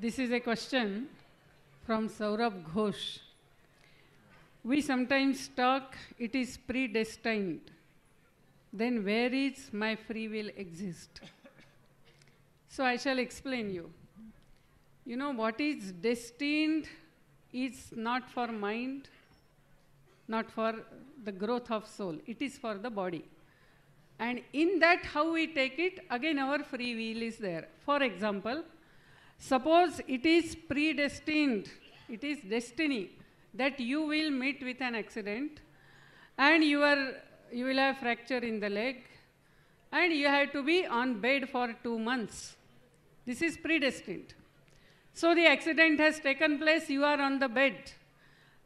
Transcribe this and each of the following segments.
This is a question from Saurabh Ghosh. We sometimes talk, it is predestined. Then where is my free will exist? So I shall explain you. You know, what is destined is not for mind, not for the growth of soul. It is for the body. And in that, how we take it, again, our free will is there. For example, suppose it is predestined, it is destiny that you will meet with an accident and you, are, you will have fracture in the leg and you have to be on bed for two months. This is predestined. So the accident has taken place, you are on the bed.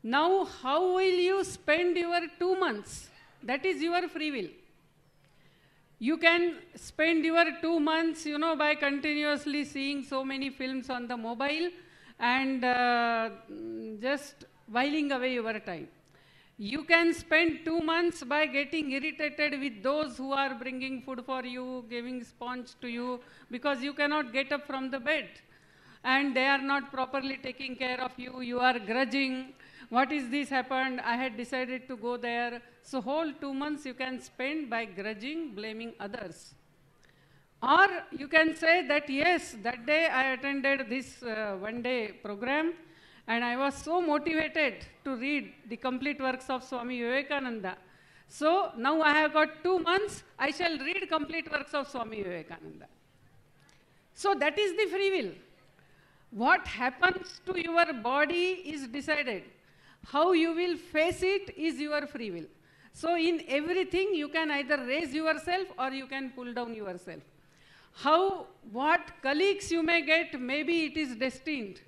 Now, how will you spend your two months? That is your free will. You can spend your two months, you know, by continuously seeing so many films on the mobile and uh, just whiling away your time. You can spend two months by getting irritated with those who are bringing food for you, giving sponge to you, because you cannot get up from the bed. And they are not properly taking care of you. You are grudging what is this happened? I had decided to go there. So whole two months you can spend by grudging, blaming others. Or you can say that yes, that day I attended this uh, one day program and I was so motivated to read the complete works of Swami Vivekananda. So now I have got two months, I shall read complete works of Swami Vivekananda. So that is the free will. What happens to your body is decided. How you will face it is your free will. So in everything you can either raise yourself or you can pull down yourself. How, what colleagues you may get, maybe it is destined.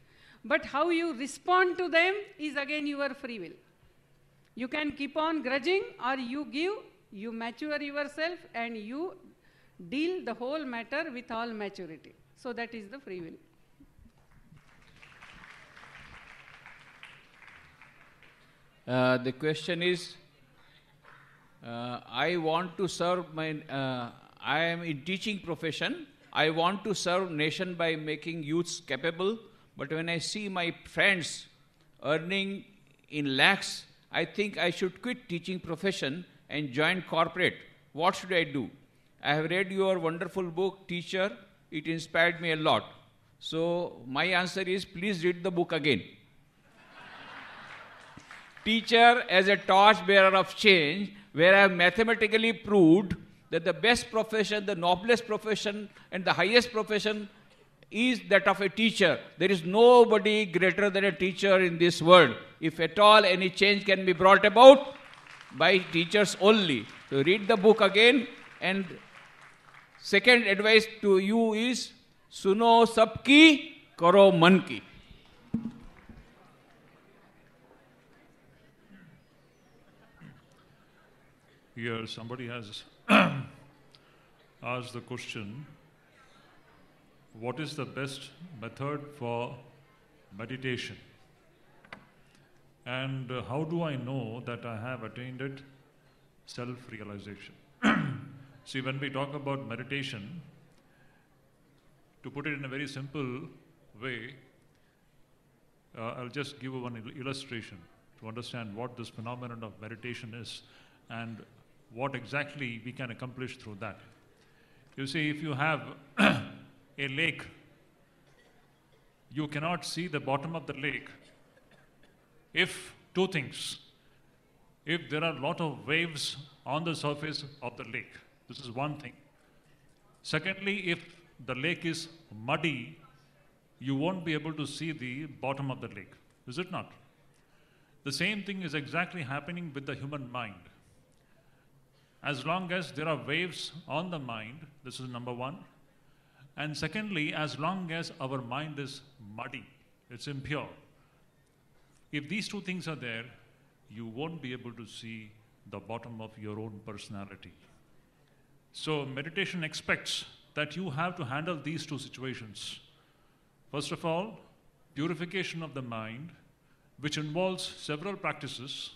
But how you respond to them is again your free will. You can keep on grudging or you give, you mature yourself and you deal the whole matter with all maturity. So that is the free will. Uh, the question is, uh, I want to serve my, uh, I am in teaching profession. I want to serve nation by making youths capable. But when I see my friends earning in lakhs, I think I should quit teaching profession and join corporate. What should I do? I have read your wonderful book, Teacher. It inspired me a lot. So my answer is, please read the book again teacher as a torch bearer of change, where I have mathematically proved that the best profession, the noblest profession, and the highest profession is that of a teacher. There is nobody greater than a teacher in this world. If at all any change can be brought about, by teachers only. So read the book again. And second advice to you is suno sabki, karo man ki. Here, somebody has asked the question what is the best method for meditation? And uh, how do I know that I have attained it? Self realization. See, when we talk about meditation, to put it in a very simple way, uh, I'll just give one illustration to understand what this phenomenon of meditation is and what exactly we can accomplish through that. You see, if you have a lake, you cannot see the bottom of the lake if two things. If there are a lot of waves on the surface of the lake, this is one thing. Secondly, if the lake is muddy, you won't be able to see the bottom of the lake. Is it not? The same thing is exactly happening with the human mind as long as there are waves on the mind, this is number one. And secondly, as long as our mind is muddy, it's impure. If these two things are there, you won't be able to see the bottom of your own personality. So, meditation expects that you have to handle these two situations. First of all, purification of the mind, which involves several practices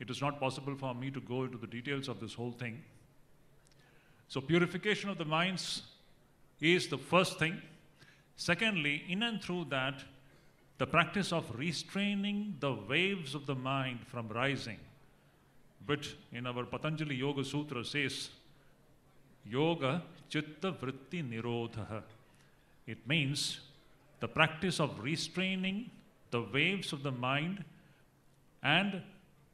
it is not possible for me to go into the details of this whole thing. So, purification of the minds is the first thing. Secondly, in and through that, the practice of restraining the waves of the mind from rising, which in our Patanjali Yoga Sutra says, Yoga Chitta Vritti Nirodha. It means the practice of restraining the waves of the mind and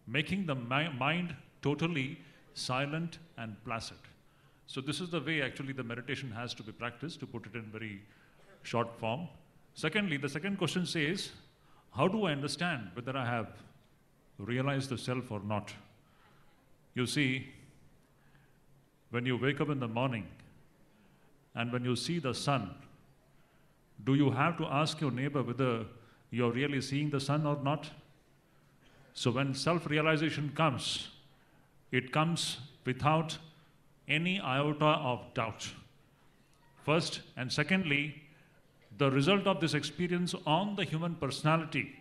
making the mi- mind totally silent and placid. So, this is the way actually the meditation has to be practiced, to put it in very short form. Secondly, the second question says, How do I understand whether I have realized the self or not? You see, when you wake up in the morning and when you see the sun, do you have to ask your neighbor whether you're really seeing the sun or not? So, when self realization comes, it comes without any iota of doubt. First, and secondly, the result of this experience on the human personality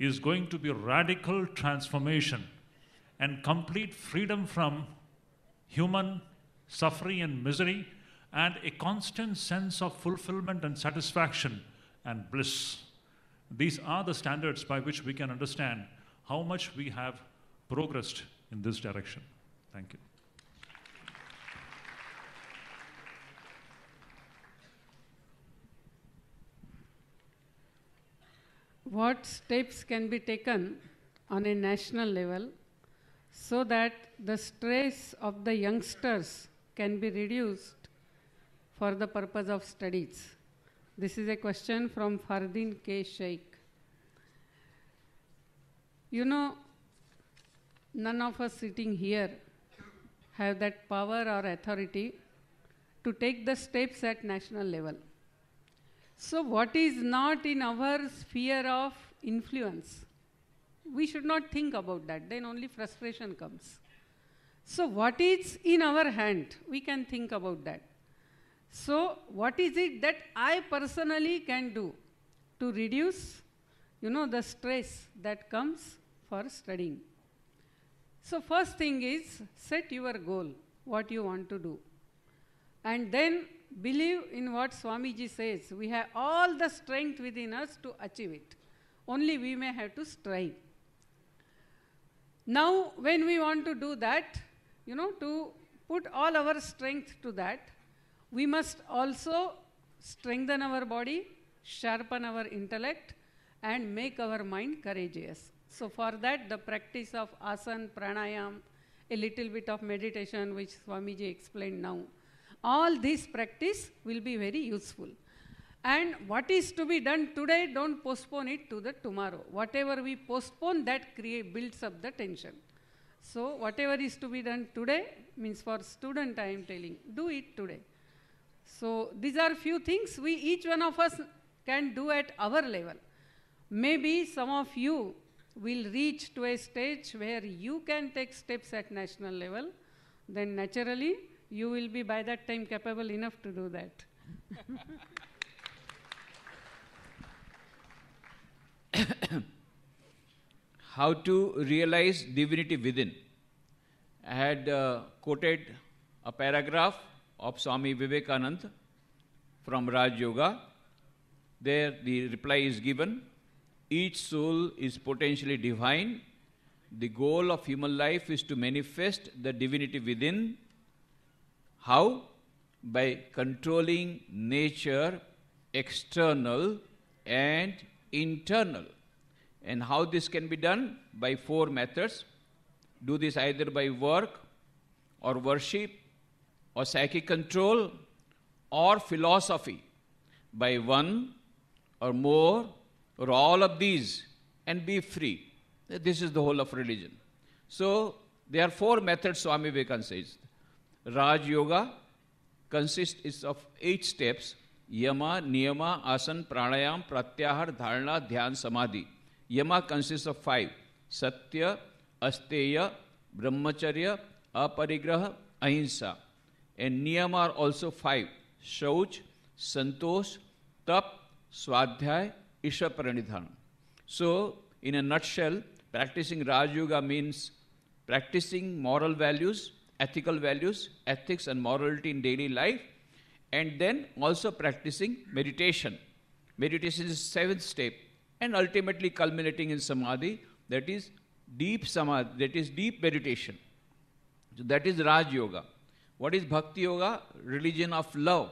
is going to be radical transformation and complete freedom from human suffering and misery and a constant sense of fulfillment and satisfaction and bliss. These are the standards by which we can understand how much we have progressed in this direction. Thank you. what steps can be taken on a national level so that the stress of the youngsters can be reduced for the purpose of studies? This is a question from Fardin K. Sheikh. You know, none of us sitting here have that power or authority to take the steps at national level. So, what is not in our sphere of influence? We should not think about that, then only frustration comes. So, what is in our hand? We can think about that. So, what is it that I personally can do to reduce, you know, the stress that comes for studying? So, first thing is set your goal, what you want to do. And then believe in what Swamiji says. We have all the strength within us to achieve it. Only we may have to strive. Now, when we want to do that, you know, to put all our strength to that, we must also strengthen our body, sharpen our intellect, and make our mind courageous. So, for that, the practice of asana, pranayam, a little bit of meditation, which Swamiji explained now, all this practice will be very useful. And what is to be done today, don't postpone it to the tomorrow. Whatever we postpone, that create, builds up the tension. So whatever is to be done today, means for student I am telling, do it today. So these are few things we each one of us can do at our level. Maybe some of you will reach to a stage where you can take steps at national level, then naturally you will be by that time capable enough to do that. How to realize divinity within. I had uh, quoted a paragraph of Swami Vivekananda from Raj Yoga. There, the reply is given each soul is potentially divine. The goal of human life is to manifest the divinity within how? By controlling nature, external and internal. And how this can be done? By four methods. Do this either by work or worship or psychic control or philosophy. By one or more or all of these and be free. This is the whole of religion. So, there are four methods Swami Vivekananda says. Raj Yoga consists of eight steps Yama, Niyama, Asan, Pranayam, Pratyahar, Dharana, Dhyan, Samadhi. Yama consists of five Satya, Asteya, Brahmacharya, Aparigraha, Ahimsa. And Niyama are also five Shauch, Santosh, Tap, Swadhyay, Isha Pranidhan. So, in a nutshell, practicing Raj Yoga means practicing moral values ethical values, ethics, and morality in daily life, and then also practicing meditation Meditation is seventh step, and ultimately culminating in samadhi, that is deep samadhi, that is deep meditation. So that is Raj Yoga. What is Bhakti Yoga? Religion of love,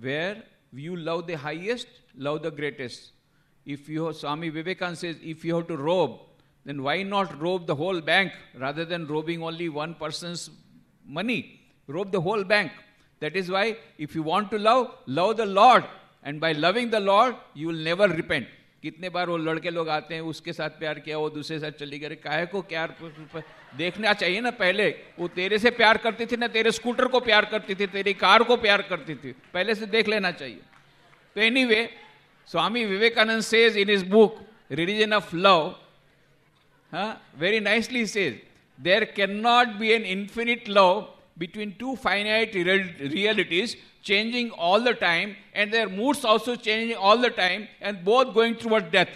where you love the highest, love the greatest. If you, Swami Vivekananda says, if you have to rob, then why not rob the whole bank rather than robbing only one person's money? Rob the whole bank. That is why, if you want to love, love the Lord. And by loving the Lord, you will never repent. कितने बार वो लड़के लोग आते हैं उसके साथ प्यार किया वो दूसरे साथ चली गए काहे को प्यार देखना चाहिए ना पहले वो तेरे से प्यार करती थी ना तेरे स्कूटर को प्यार करती थी तेरी कार को प्यार करती थी पहले से देख लेना चाहिए तो anyway Swami Vivekananda says in his book, Religion of Love, huh, very nicely says, there cannot be an infinite love between two finite real realities changing all the time and their moods also changing all the time and both going towards death.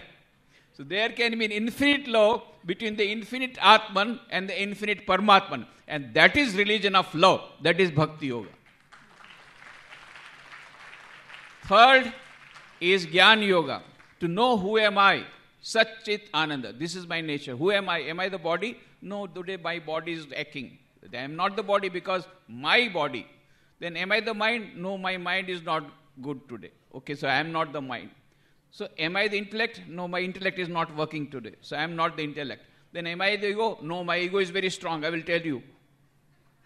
So there can be an infinite love between the infinite Atman and the infinite Paramatman. And that is religion of love. That is Bhakti Yoga. Third, is Gyan Yoga. To know who am I. Satchit Ananda. This is my nature. Who am I? Am I the body? No, today my body is aching. I am not the body because my body. Then am I the mind? No, my mind is not good today. Okay, so I am not the mind. So am I the intellect? No, my intellect is not working today. So I am not the intellect. Then am I the ego? No, my ego is very strong. I will tell you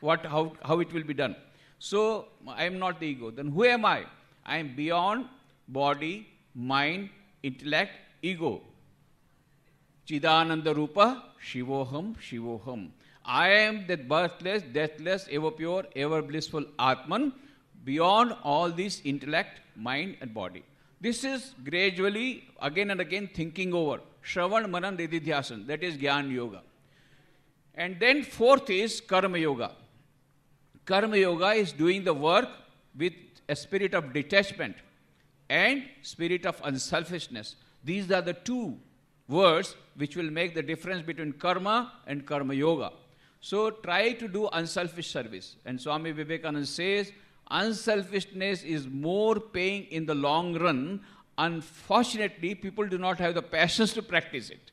what how, how it will be done. So I am not the ego. Then who am I? I am beyond body, mind, intellect, ego. Chidananda Rupa, Shivoham, Shivoham. I am that birthless, deathless, ever pure, ever blissful Atman, beyond all this intellect, mind, and body. This is gradually, again and again, thinking over. Shravan, Manan, Nididhyasan. That is Gyan Yoga. And then fourth is Karma Yoga. Karma Yoga is doing the work with a spirit of detachment and spirit of unselfishness. These are the two words which will make the difference between karma and karma yoga. So try to do unselfish service. And Swami Vivekananda says, unselfishness is more paying in the long run. Unfortunately, people do not have the passions to practice it.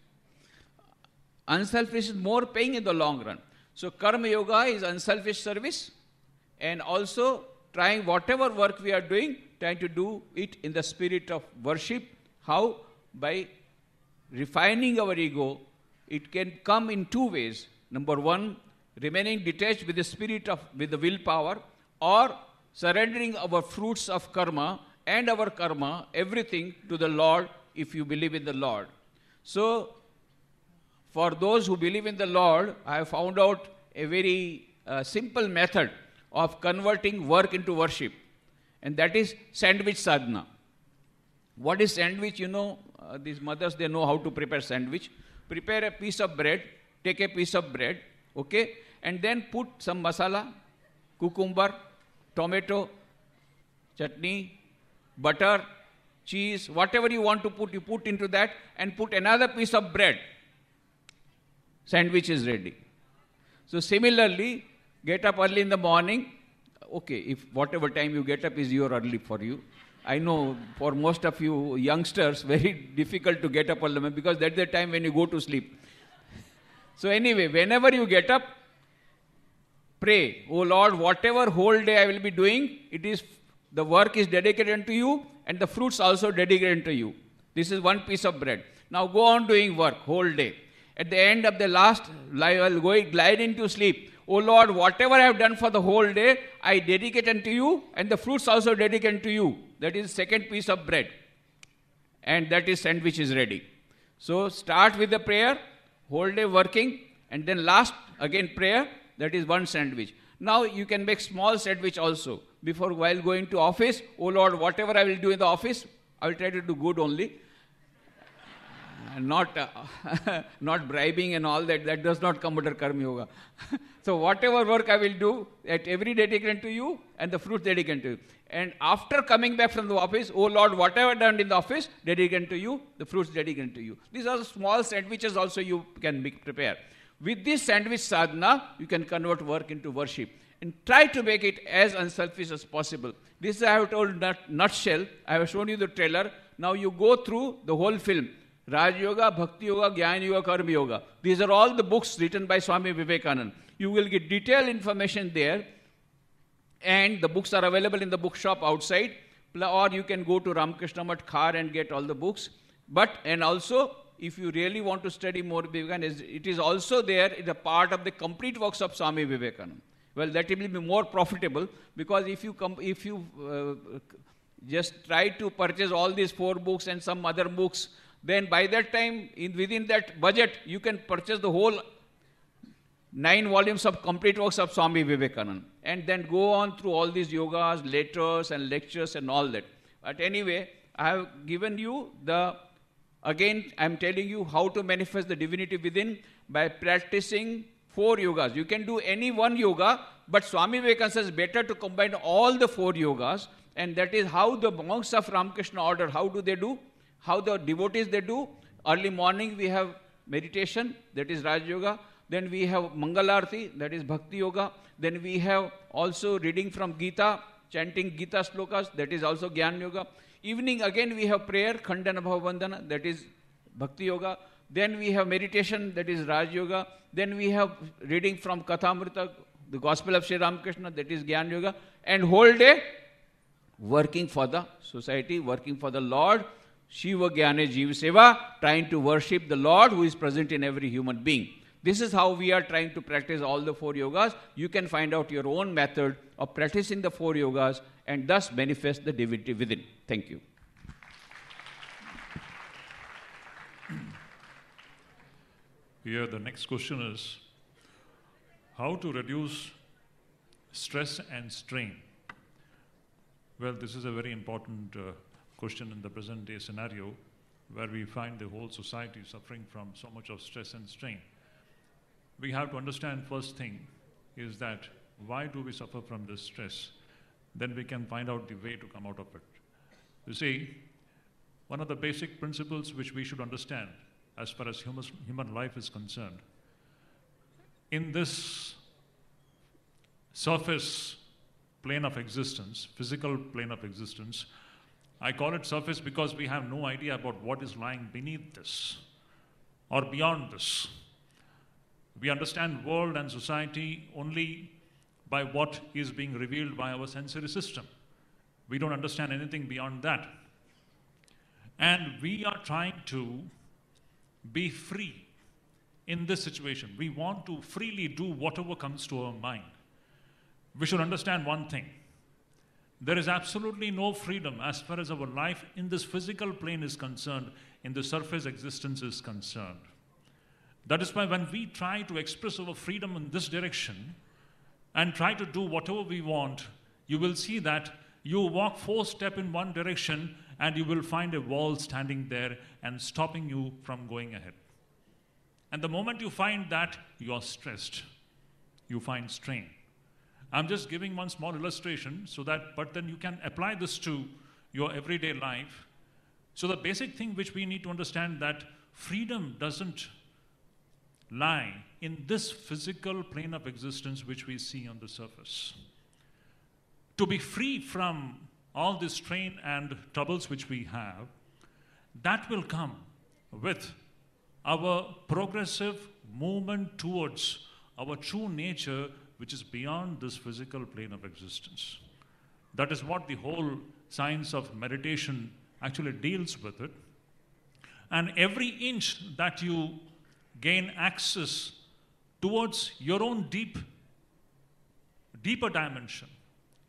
Unselfish is more paying in the long run. So Karma Yoga is unselfish service and also trying whatever work we are doing, trying to do it in the spirit of worship. How? By refining our ego, it can come in two ways. Number one, remaining detached with the spirit of, with the willpower, or surrendering our fruits of karma and our karma, everything to the Lord if you believe in the Lord. So, for those who believe in the Lord, I have found out a very uh, simple method of converting work into worship, and that is sandwich sadhana. What is sandwich? You know, uh, these mothers they know how to prepare sandwich. Prepare a piece of bread, take a piece of bread, okay, and then put some masala, cucumber, tomato, chutney, butter, cheese, whatever you want to put, you put into that and put another piece of bread. Sandwich is ready. So similarly, get up early in the morning. Okay, if whatever time you get up is your early for you. I know for most of you youngsters, very difficult to get up early because that's the time when you go to sleep. So anyway, whenever you get up, pray, Oh Lord, whatever whole day I will be doing, it is the work is dedicated unto you, and the fruits also dedicated unto you. This is one piece of bread. Now go on doing work whole day. At the end of the last, I'll go glide into sleep. Oh Lord, whatever I have done for the whole day, I dedicate unto you, and the fruits also dedicate unto you. That is second piece of bread. And that is sandwich is ready. So start with the prayer, whole day working, and then last, again prayer, that is one sandwich. Now you can make small sandwich also. Before while going to office, oh Lord, whatever I will do in the office, I will try to do good only. Not uh, not bribing and all that that does not come under karma yoga so whatever work i will do at every dedicated to you and the fruits dedicated to you and after coming back from the office oh lord whatever done in the office dedicated to you the fruits dedicated to you these are small sandwiches also you can make, prepare with this sandwich sadhana you can convert work into worship and try to make it as unselfish as possible. This I have told nut, nutshell. I have shown you the trailer. Now you go through the whole film. Raj Yoga, Bhakti Yoga, Gyan Yoga, Karma Yoga. These are all the books written by Swami Vivekananda. You will get detailed information there, and the books are available in the bookshop outside, or you can go to Ramakrishna Math Khar and get all the books. But, and also, if you really want to study more Vivekananda, it is also there in the part of the complete works of Swami Vivekananda. Well, that will be more profitable because if you, com- if you uh, just try to purchase all these four books and some other books, then by that time, in, within that budget, you can purchase the whole nine volumes of complete works of Swami Vivekananda and then go on through all these yogas, letters, and lectures and all that. But anyway, I have given you the, again, I am telling you how to manifest the divinity within by practicing four yogas. You can do any one yoga, but Swami Vivekananda says better to combine all the four yogas, and that is how the monks of Ramakrishna order, how do they do? How the devotees they do? Early morning we have meditation, that is Raj Yoga. Then we have Mangalarti, that is Bhakti Yoga. Then we have also reading from Gita, chanting Gita slokas, that is also Gyan Yoga. Evening again we have prayer, Khandana Bhava Bandhana, that is Bhakti Yoga. Then we have meditation, that is Raj Yoga. Then we have reading from Kathamrita, the Gospel of Sri Ramakrishna, that is Gyan Yoga. And whole day working for the society, working for the Lord. Shiva Jnane Jeev Seva, trying to worship the Lord who is present in every human being. This is how we are trying to practice all the four yogas. You can find out your own method of practicing the four yogas and thus manifest the divinity within. Thank you. Here, the next question is how to reduce stress and strain? Well, this is a very important uh, question in the present day scenario where we find the whole society suffering from so much of stress and strain. We have to understand first thing is that why do we suffer from this stress? Then we can find out the way to come out of it. You see, one of the basic principles which we should understand as far as human, human life is concerned. In this surface plane of existence, physical plane of existence, I call it surface because we have no idea about what is lying beneath this or beyond this. We understand world and society only by what is being revealed by our sensory system. We don't understand anything beyond that. And we are trying to be free in this situation. We want to freely do whatever comes to our mind. We should understand one thing there is absolutely no freedom as far as our life in this physical plane is concerned, in the surface existence is concerned. That is why when we try to express our freedom in this direction and try to do whatever we want, you will see that you walk four steps in one direction and you will find a wall standing there and stopping you from going ahead. And the moment you find that, you are stressed. You find strain. I'm just giving one small illustration so that, but then you can apply this to your everyday life. So the basic thing which we need to understand that freedom doesn't lie in this physical plane of existence which we see on the surface. To be free from all this strain and troubles which we have, that will come with our progressive movement towards our true nature, which is beyond this physical plane of existence. That is what the whole science of meditation actually deals with it. And every inch that you gain access towards your own deep, deeper dimension,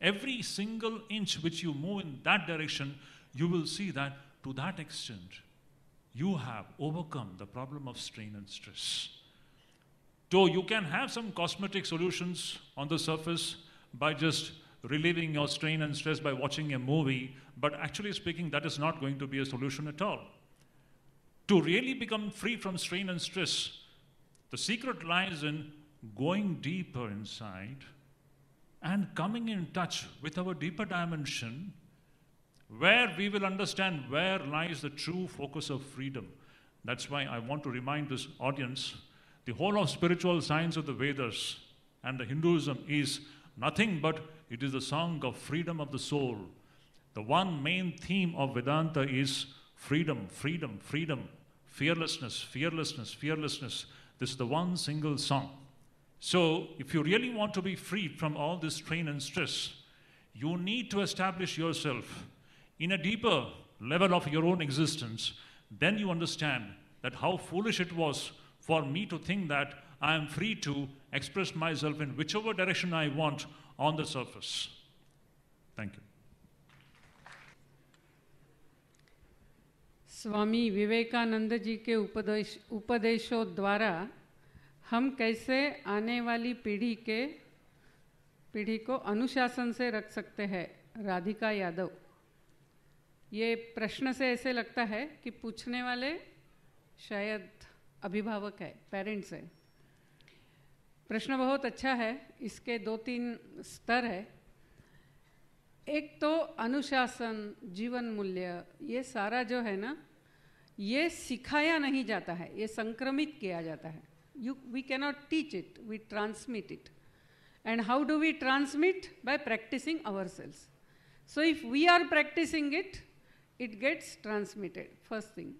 every single inch which you move in that direction, you will see that to that extent, you have overcome the problem of strain and stress. Though you can have some cosmetic solutions on the surface by just relieving your strain and stress by watching a movie, but actually speaking, that is not going to be a solution at all. To really become free from strain and stress, the secret lies in going deeper inside and coming in touch with our deeper dimension where we will understand where lies the true focus of freedom. That's why I want to remind this audience the whole of spiritual science of the Vedas and the Hinduism is nothing but it is the song of freedom of the soul. The one main theme of Vedanta is freedom, freedom, freedom, fearlessness, fearlessness, fearlessness. This is the one single song. So, if you really want to be freed from all this strain and stress, you need to establish yourself in a deeper level of your own existence. Then you understand that how foolish it was for me to think that I am free to express myself in whichever direction I want on the surface. Thank you. Swami Vivekananda ji के उपदेश उपदेशों द्वारा हम कैसे आने वाली पीढ़ी के पीढ़ी को अनुशासन से रख सकते हैं राधिका यादव ये प्रश्न से ऐसे लगता है कि पूछने वाले शायद अभिभावक है पेरेंट्स है। प्रश्न बहुत अच्छा है, इसके दो तीन स्तर है। एक तो अनुशासन, जीवन मूल्य, ये सारा जो है ना, ये सिखाया नहीं जाता है, ये संक्रमित किया जाता है। You we cannot teach it we transmit it and how do we transmit by practising our cells so if we are practising it it gets transmitted first thing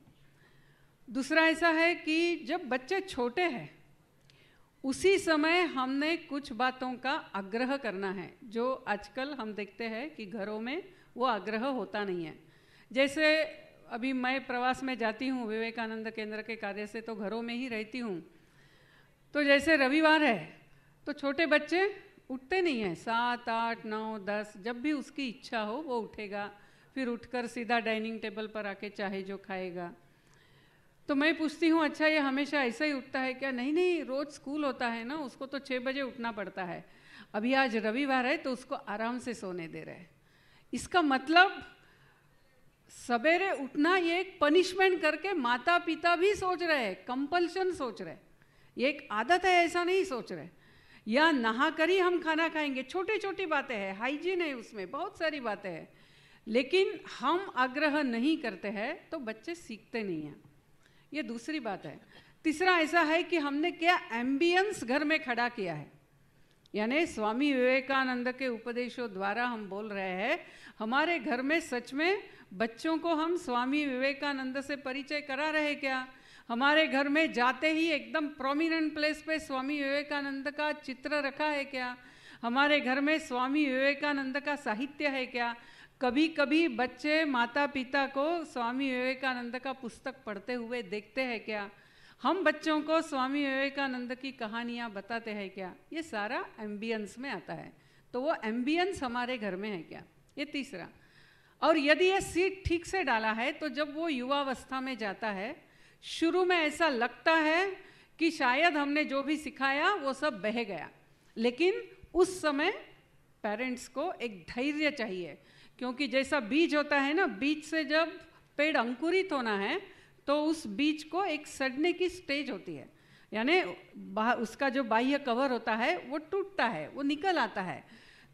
दूसरा ऐसा है कि जब बच्चे छोटे हैं, उसी समय हमने कुछ बातों का आग्रह करना है, जो आजकल हम देखते हैं कि घरों में वो आग्रह होता नहीं है। जैसे अभी मैं प्रवास में जाती हूँ, विवेकानंद केंद्र के कार्य से तो घरों में ही रहती हूँ। तो जैसे रविवार है तो छोटे बच्चे उठते नहीं हैं। सात, आठ, नौ, दस, जब भी उसकी इच्छा हो, वो उठेगा। फिर उठकर सीधा डाइनिंग टेबल पर आके चाहे जो खाएगा। तो मैं पूछती हूँ अच्छा ये हमेशा ऐसा ही उठता है क्या? नहीं नहीं, रोज़ स्कूल होता है ना, उसको तो छः बजे उठना पड़ता है। अभी आज रविवार है तो उसको आराम से सोने दे रहे हैं। इसका मतलब सवेरे उठना ये एक पनिशमेंट करके माता पिता भी सोच रहे हैं कंपल्शन सोच रहे ये एक आदत है, ऐसा नहीं सोच रहे या नहा कर ही हम खाना खाएँगे। छोटी छोटी बातें हैं हाइजीन है उसमें, बहुत सारी बातें हैं। लेकिन हम आग्रह नहीं करते हैं तो बच्चे सीखते नहीं हैं। ये दूसरी बात है। तीसरा ऐसा है कि हमने क्या एम्बियंस घर में खड़ा किया है? यानी स्वामी विवेकानंद के उपदेशों द्वारा हम बोल रहे हैं, हमारे घर में सच में बच्चों को हम स्वामी विवेकानंद से परिचय करा रहे क्या? हमारे घर में जाते ही एकदम प्रोमिनेंट प्लेस पे स्वामी विवेकानंद का चित्र रखा है क्या? हमारे घर में स्वामी विवेकानंद का साहित्य है क्या? कभी कभी बच्चे माता पिता को स्वामी विवेकानंद का पुस्तक पढ़ते हुए देखते हैं क्या? हम बच्चों को स्वामी विवेकानंद की कहानियाँ बताते हैं क्या? ये सारा एम्बियंस में आता है। तो वो एम्बियंस हमारे घर में है क्या? ये तीसरा। और यदि ये सीट ठीक से डाला है तो जब वो युवावस्था में जाता है, शुरू में ऐसा लगता है कि शायद हमने जो भी सिखाया, वो सब बह गया। लेकिन उस समय पेरेंट्स को एक धैर्य चाहिए। क्योंकि जैसा बीज होता है ना, बीज से जब पेड़ अंकुरित होना है तो उस बीज को एक सड़ने की स्टेज होती है। यानी उसका जो बाह्य कवर होता है, वो टूटता है, वो निकल आता है।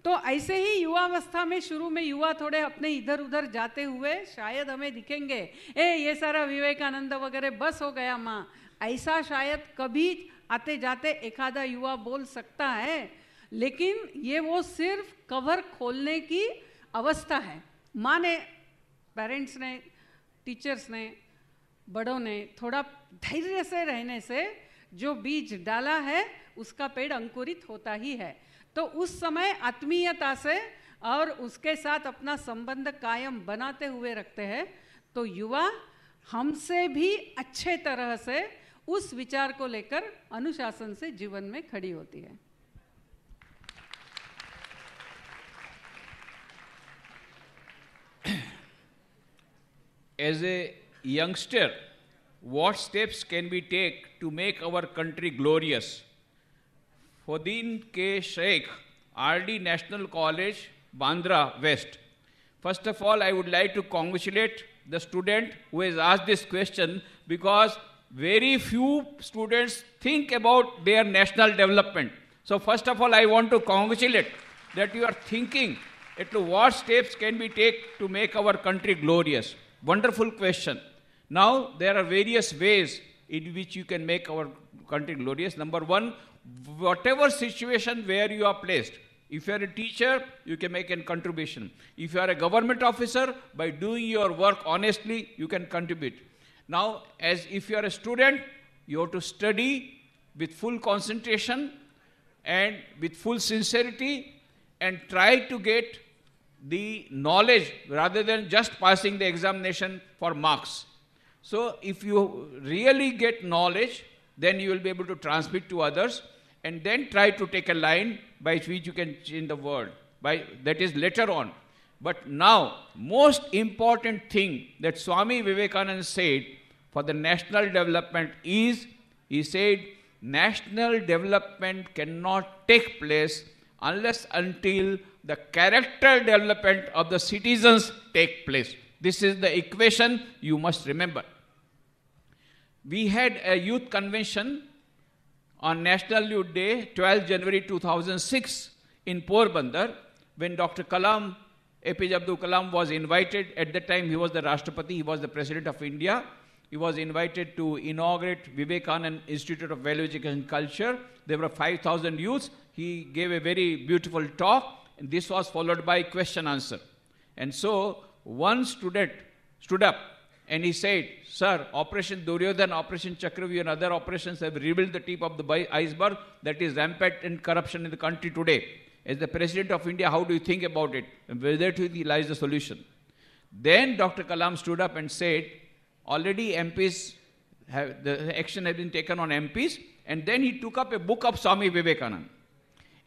तो ऐसे ही युवावस्था में शुरू में युवा थोड़े अपने इधर उधर जाते हुए शायद हमें दिखेंगे, ए, ये सारा विवेकानंद वगैरह बस हो गया माँ। ऐसा शायद कभी आते जाते एखादा युवा बोल सकता है, लेकिन ये वो सिर्फ़ कवर खोलने की अवस्था है। माँ ने पेरेंट्स ने टीचर्स ने, बड़ों ने थोड़ा धैर्य से रहने से जो बीज डाला है, उसका पेड़ अंकुरित होता ही है। तो उस समय आत्मीयता से और उसके साथ अपना संबंध कायम बनाते हुए रखते हैं तो युवा हमसे भी अच्छे तरह से उस विचार को लेकर अनुशासन से जीवन में खड़ी होती है। As a youngster, what steps can we take to make our country glorious? Fardin K. Sheikh, RD National College, Bandra West. First of all, I would like to congratulate the student who has asked this question because very few students think about their national development. So, first of all, I want to congratulate that you are thinking at what steps can we take to make our country glorious. Wonderful question. Now, there are various ways in which you can make our country glorious. Number one, whatever situation where you are placed, If you are a teacher, you can make a contribution. If you are a government officer, by doing your work honestly, you can contribute. Now, as if you are a student, you have to study with full concentration and with full sincerity and try to get the knowledge rather than just passing the examination for marks. So, if you really get knowledge, then you will be able to transmit to others and then try to take a line by which you can change the world. By, that is later on. But now, most important thing that Swami Vivekananda said for the national development is, he said, national development cannot take place unless until the character development of the citizens take place. This is the equation you must remember. We had a youth convention on National Youth Day, 12 January 2006 in Porbandar, when Dr. Kalam, APJ Abdul Kalam was invited. At that time, he was the Rashtrapati, he was the President of India. He was invited to inaugurate Vivekanand Institute of Value Education Culture. There were 5,000 youths. He gave a very beautiful talk, and this was followed by question answer. And so, one student stood up and he said, Sir, Operation Duryodhan, Operation Chakravyuh, and other operations have revealed the tip of the iceberg that is rampant in corruption in the country today. As the President of India, how do you think about it? And do you lies the solution? Then Dr. Kalam stood up and said, already MPs, have, the action has been taken on MPs, and then he took up a book of Swami Vivekananda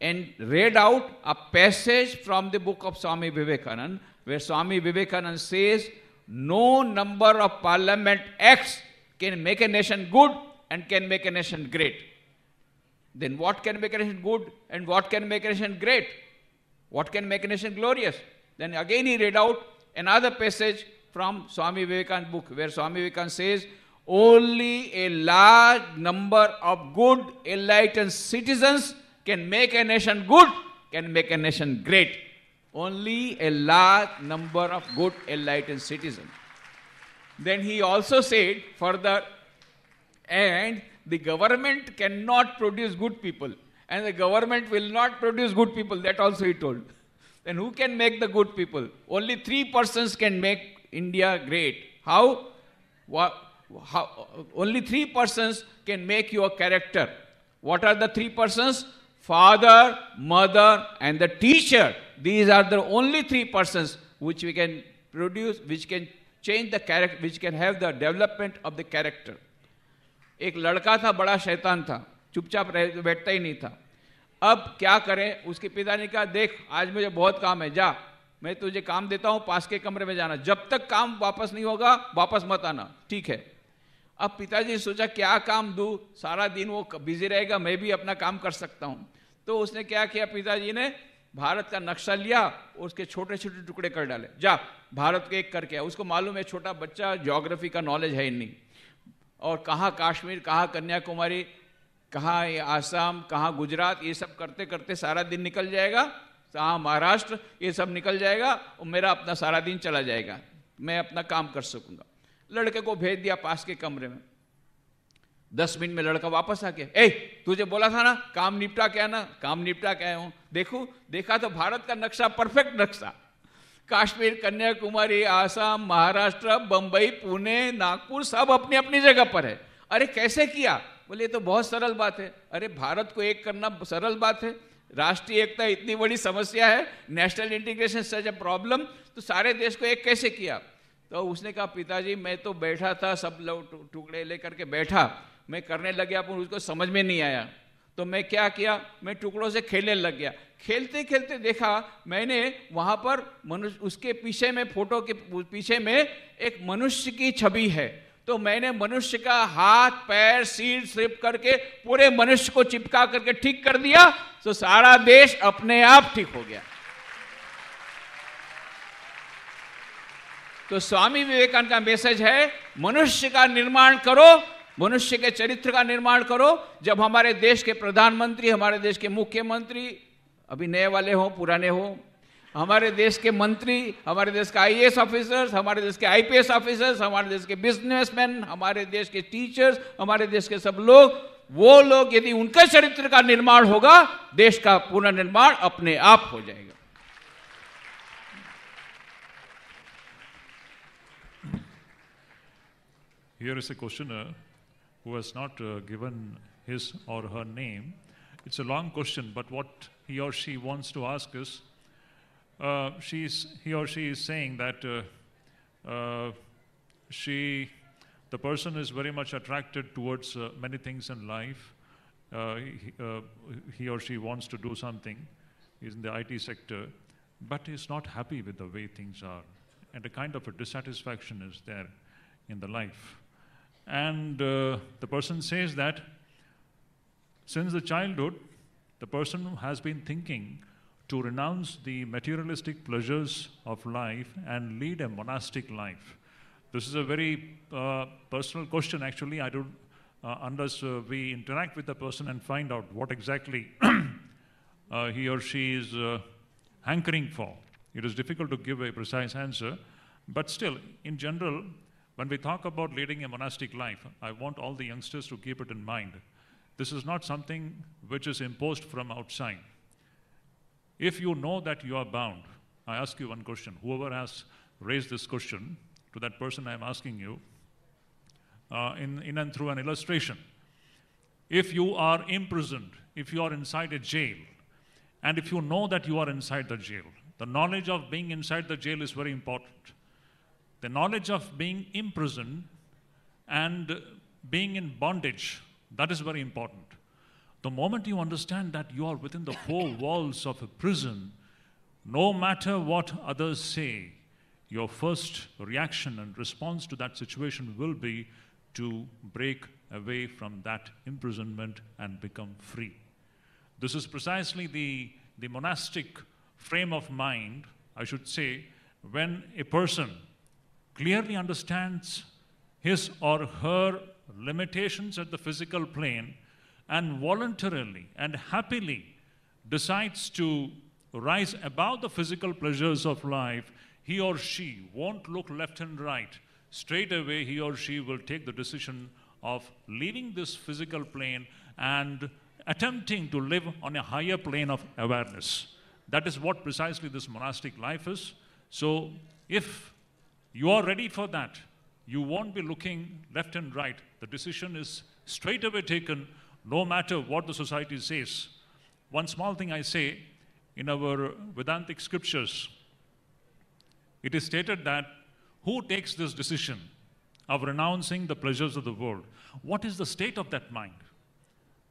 and read out a passage from the book of Swami Vivekananda, where Swami Vivekananda says, no number of parliament acts can make a nation good and can make a nation great. Then what can make a nation good and what can make a nation great? What can make a nation glorious? Then again he read out another passage from Swami Vivekananda book where Swami Vivekananda says, only a large number of good enlightened citizens can make a nation good, can make a nation great only a large number of good enlightened citizens. Then he also said further, and the government cannot produce good people, and the government will not produce good people. That also he told. Then who can make the good people? Only three persons can make India great. How? How? Only three persons can make your character. What are the three persons? Father, mother, and the teacher. These are the only three persons which we can produce, which can change the character, which can have the development of the character. एक लड़का था बड़ा शैतान था चुपचाप रह बैठता ही नहीं था अब क्या करें उसके पिता ने कहा देख आज मुझे बहुत काम है जा मैं तुझे काम देता हूँ पास के कमरे में जाना जब तक काम वापस नहीं होगा वापस मत आना ठीक है अब पिताजी सोचा, क्या काम दू? सारा दिन वो बिज़ी रहेगा, मैं भी अपना काम कर सकता हूँ। तो उसने क्या किया, पिताजी ने भारत का नक्शा लिया और उसके छोटे छोटे टुकड़े कर डाले। जा, भारत के एक करके उसको मालूम है, छोटा बच्चा ज्योग्राफी का नॉलेज है ही नहीं। और कहाँ काश्मीर, कहाँ कन्याकुमारी, कहाँ आसाम, कहाँ गुजरात, ये सब करते करते सारा दिन निकल जाएगा। कहाँ महाराष्ट्र, ये सब निकल जाएगा और मेरा अपना सारा दिन चला जाएगा। मैं अपना काम कर सकूँगा। लड़के को भेज दिया पास के कमरे में। दस मिनट में लड़का वापस आ गया। ए, तुझे बोला था ना, काम निपटा क्या ना काम निपटा क्या हूँ। देखो, देखा तो भारत का नक्शा परफेक्ट नक्शा। काश्मीर, कन्याकुमारी, आसाम, महाराष्ट्र, बंबई, पुणे, नागपुर, सब अपनी अपनी जगह पर है। अरे, कैसे किया? बोले तो बहुत सरल बात है। अरे, भारत को एक करना सरल बात है। राष्ट्रीय एकता इतनी बड़ी समस्या है, national integration such a problem तो सारे देश को एक कैसे किया? तो उसने कहा, पिताजी, मैं तो बैठा था, सब लोग टुकड़े लेकर के बैठा। मैं करने लग गया, पर उसको समझ में नहीं आया। तो मैं क्या किया? मैं टुकड़ों से खेलने लग गया। खेलते खेलते देखा, मैंने वहाँ पर मनुष्य, उसके पीछे में फ़ोटो के, पीछे में एक मनुष्य की छवि है। तो मैंने मनुष्य का हाथ, पैर, सिर सिर्फ़ करके पूरे मनुष्य को चिपका करके ठीक कर दिया। तो सारा देश अपने आप ठीक हो गया। तो स्वामी विवेकानंद का मैसेज है, मनुष्य का निर्माण करो, मनुष्य के चरित्र का निर्माण करो। जब हमारे देश के प्रधानमंत्री, हमारे देश के मुख्यमंत्री अभी नए वाले हों, पुराने हों, हमारे देश के मंत्री, हमारे देश के आईएएस ऑफिसर्स हमारे देश के आईपीएस ऑफिसर्स हमारे देश के बिजनेसमैन हमारे देश के टीचर्स हमारे देश के सब लोग, वो लोग यदि उनके चरित्र का निर्माण होगा, देश का पुनर्निर्माण अपने आप हो जाएगा। Here is a questioner who has not uh, given his or her name. It's a long question, but what he or she wants to ask is uh, she's, he or she is saying that uh, uh, she, the person is very much attracted towards uh, many things in life. Uh, he, he or she wants to do something, is in the IT sector, but is not happy with the way things are. And a kind of a dissatisfaction is there in the life. And uh, the person says that since the childhood, the person has been thinking to renounce the materialistic pleasures of life and lead a monastic life. This is a very uh, personal question, actually. I don't, uh, unless uh, we interact with the person and find out what exactly uh, he or she is uh, hankering for. It is difficult to give a precise answer, but still, in general, when we talk about leading a monastic life, I want all the youngsters to keep it in mind. This is not something which is imposed from outside. If you know that you are bound, I ask you one question. Whoever has raised this question, to that person I am asking you, uh, in, in and through an illustration. If you are imprisoned, if you are inside a jail, and if you know that you are inside the jail, the knowledge of being inside the jail is very important. The knowledge of being imprisoned and being in bondage, that is very important. The moment you understand that you are within the four walls of a prison, no matter what others say, your first reaction and response to that situation will be to break away from that imprisonment and become free. This is precisely the, the monastic frame of mind, I should say, when a person clearly understands his or her limitations at the physical plane and voluntarily and happily decides to rise above the physical pleasures of life, he or she won't look left and right. Straight away, he or she will take the decision of leaving this physical plane and attempting to live on a higher plane of awareness. That is what precisely this monastic life is. So, if you are ready for that, you won't be looking left and right. The decision is straight away taken, no matter what the society says. One small thing I say in our Vedantic scriptures, it is stated that who takes this decision of renouncing the pleasures of the world? What is the state of that mind?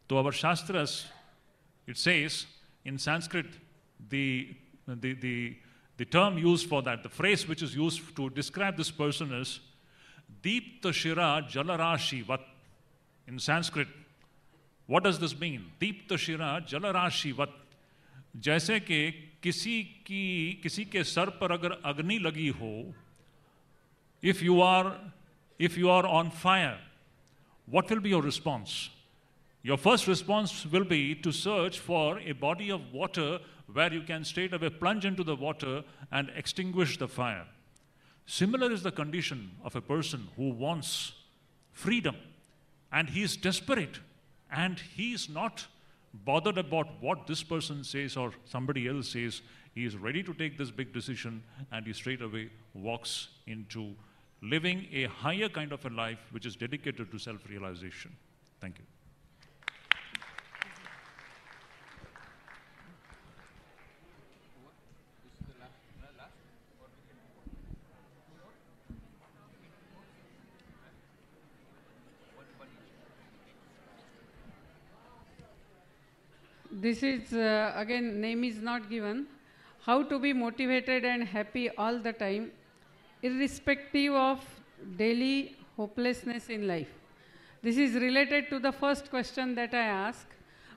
To our Shastras, it says in Sanskrit, the, the, the, the term used for that, the phrase which is used to describe this person is Deepta Shira Jalarashi Vat. In Sanskrit, what does this mean? Deepta Shira Jalarashi Vat. जैसे कि किसी की किसी के sir पर अगर अग्नि लगी हो if you are if you are on fire what will be your response Your first response will be to search for a body of water where you can straight away plunge into the water and extinguish the fire similar is the condition of a person who wants freedom and he is desperate and he is not bothered about what this person says or somebody else says. He is ready to take this big decision and he straight away walks into living a higher kind of a life which is dedicated to self realization. Thank you. This is, uh, again, name is not given. How to be motivated and happy all the time, irrespective of daily hopelessness in life. This is related to the first question that I ask.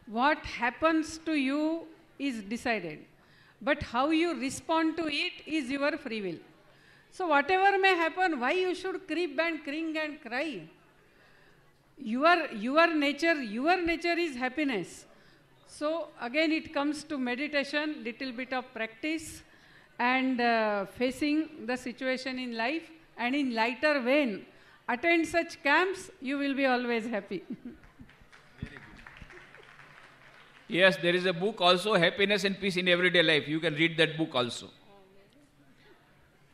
What happens to you is decided, but how you respond to it is your free will. So, whatever may happen, why you should creep and cring and cry? Your, your nature, your nature is happiness. So again it comes to meditation, little bit of practice and uh, facing the situation in life and in lighter vein. Attend such camps, you will be always happy. Yes, there is a book also, Happiness and Peace in Everyday Life. You can read that book also.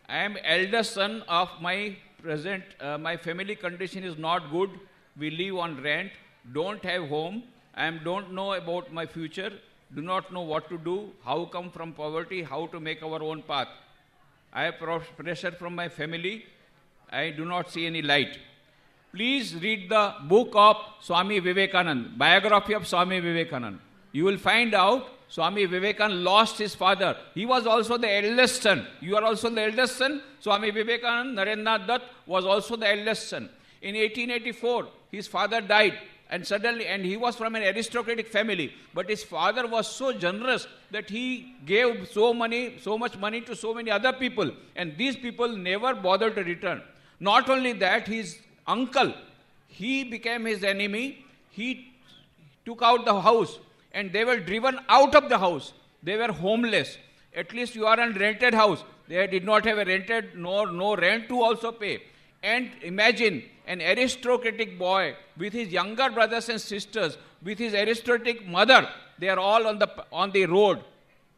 I am eldest son of my present, uh, my family condition is not good. We live on rent, don't have home, I don't know about my future, do not know what to do, how come from poverty, how to make our own path. I have pressure from my family, I do not see any light. Please read the book of Swami Vivekanand, biography of Swami Vivekanand. You will find out Swami Vivekanand lost his father. He was also the eldest son. You are also the eldest son. Swami Vivekanand, Narendra Dutt was also the eldest son. In 1884, his father died and suddenly and he was from an aristocratic family but his father was so generous that he gave so money so much money to so many other people and these people never bothered to return. Not only that his uncle he became his enemy. He took out the house and they were driven out of the house. They were homeless. At least you are in rented house. They did not have a rented nor no rent to also pay. And imagine an aristocratic boy with his younger brothers and sisters, with his aristocratic mother, they are all on the, on the road.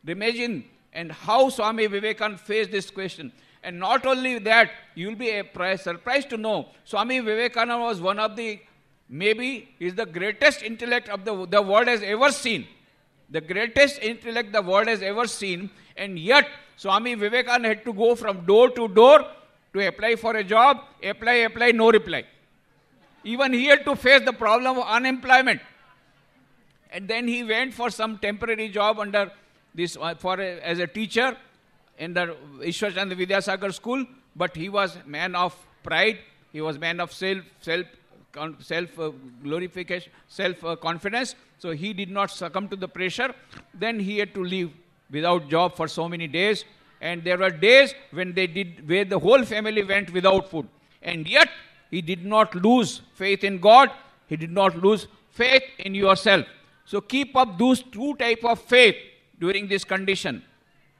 Imagine and how Swami Vivekananda faced this question. And not only that, you will be surprised to know Swami Vivekananda was one of the, maybe, is the greatest intellect of the, the world has ever seen. The greatest intellect the world has ever seen. And yet, Swami Vivekananda had to go from door to door to apply for a job, apply, apply, no reply. Even he had to face the problem of unemployment. And then he went for some temporary job under this uh, for a, as a teacher in the Ishwar Chandra Vidyasagar school, but he was man of pride. He was man of self self self uh, glorification, self uh, confidence. So he did not succumb to the pressure. Then he had to leave without job for so many days. And there were days when they did, where the whole family went without food. And yet, he did not lose faith in God. He did not lose faith in yourself. So keep up those two type of faith during this condition.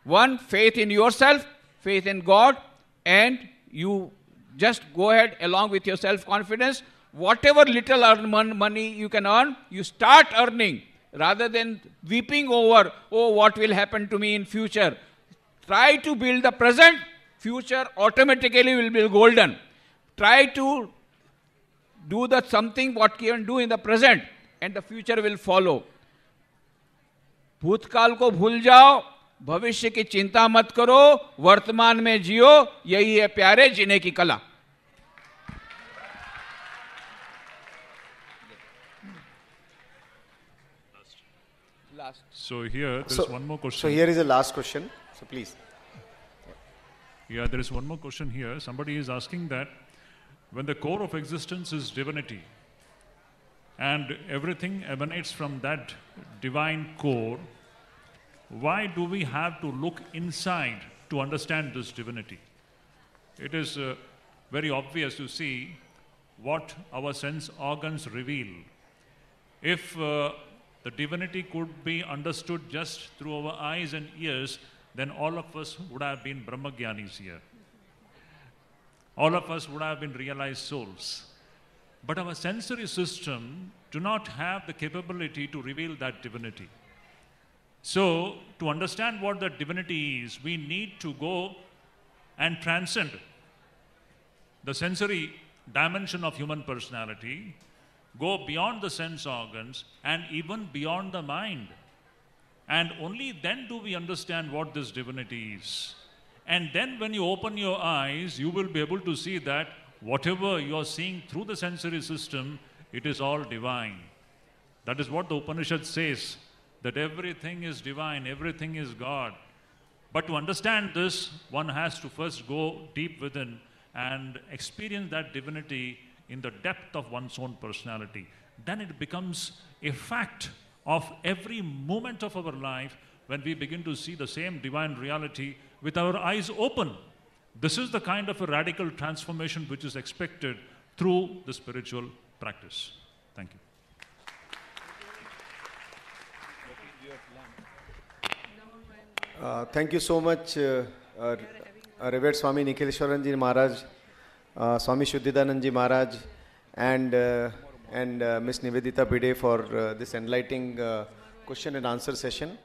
One, faith in yourself, faith in God, and you just go ahead along with your self-confidence. Whatever little earn money you can earn, you start earning rather than weeping over, oh, what will happen to me in future Try to build the present, future automatically will be golden. Try to do the something what you can do in the present and the future will follow. भूतकाल को भूल जाओ भविष्य की चिंता मत करो वर्तमान में जियो यही है प्यारे जीने की कला Last. So here there so, one more question. So here is the last question. So please. Yeah, there is one more question here. Somebody is asking that when the core of existence is divinity and everything emanates from that divine core, why do we have to look inside to understand this divinity? It is uh, very obvious to see what our sense organs reveal. If uh, the divinity could be understood just through our eyes and ears, then all of us would have been Brahmagyanis here. All of us would have been realized souls. But our sensory system do not have the capability to reveal that divinity. So, to understand what that divinity is, we need to go and transcend the sensory dimension of human personality, go beyond the sense organs, and even beyond the mind. And only then do we understand what this divinity is. And then, when you open your eyes, you will be able to see that whatever you are seeing through the sensory system, it is all divine. That is what the Upanishad says that everything is divine, everything is God. But to understand this, one has to first go deep within and experience that divinity in the depth of one's own personality. Then it becomes a fact of every moment of our life when we begin to see the same divine reality with our eyes open. This is the kind of a radical transformation which is expected through the spiritual practice. Thank you. Uh, thank you so much, uh, uh, Revered Swami Nikhileshwaranji Maharaj, uh, Swami Shuddhidanandji Maharaj, and uh, and uh, Miss Nivedita Bhide for uh, this enlightening uh, question and answer session.